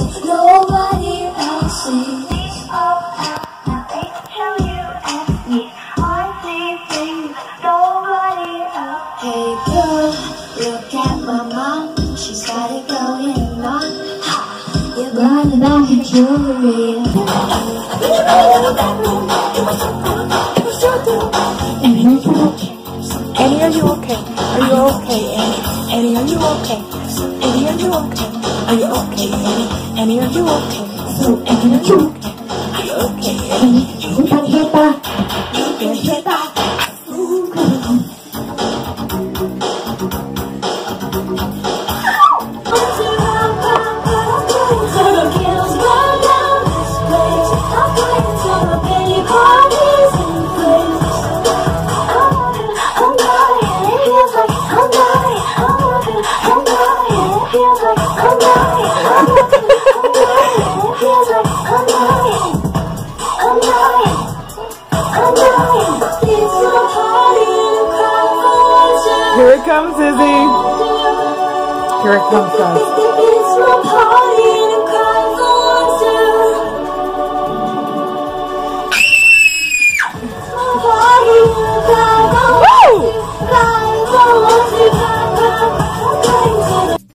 nobody else sees. Oh, now it's how you and me. I see things nobody else. Hey girl, look at my mom. She's got it going on. Ha! You're blind about her jewelry. Annie, are you okay? Are you okay, Annie? Annie, are you okay? Annie, are you okay? Are you okay? Annie, are you okay? Annie, are you okay? Are you okay, Here it comes, Izzy. Here it comes, guys.